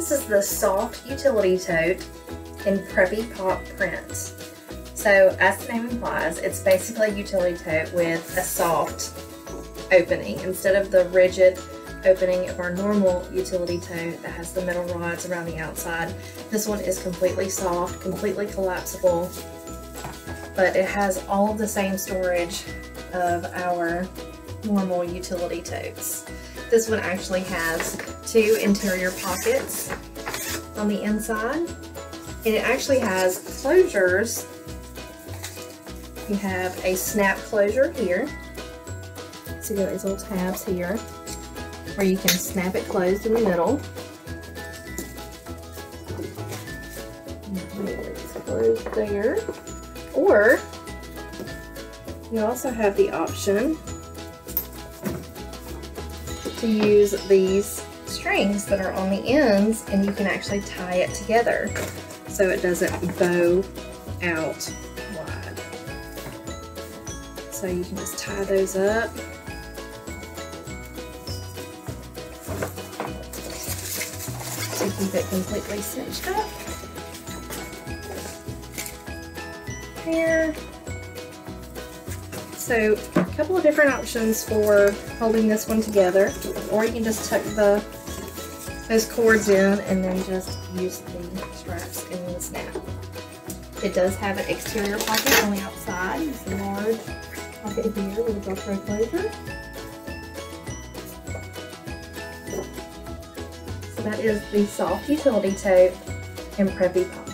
This is the soft utility tote in Preppy Pop print. So as the name implies, it's basically a utility tote with a soft opening instead of the rigid opening of our normal utility tote that has the metal rods around the outside. This one is completely soft, completely collapsible, but it has all the same storage of our normal utility totes. This one actually has two interior pockets on the inside, and it actually has closures. You have a snap closure here. So you got these little tabs here where you can snap it closed in the middle. There. Or you also have the option to use these strings that are on the ends and you can actually tie it together so it doesn't bow out wide. So you can just tie those up. To keep it completely cinched up. Here. So a couple of different options for holding this one together, or you can just tuck the those cords in and then just use the straps in the snap. It does have an exterior pocket on the outside. It's a large pocket here with a Velcro closure. So that is the soft utility tote in Preppy.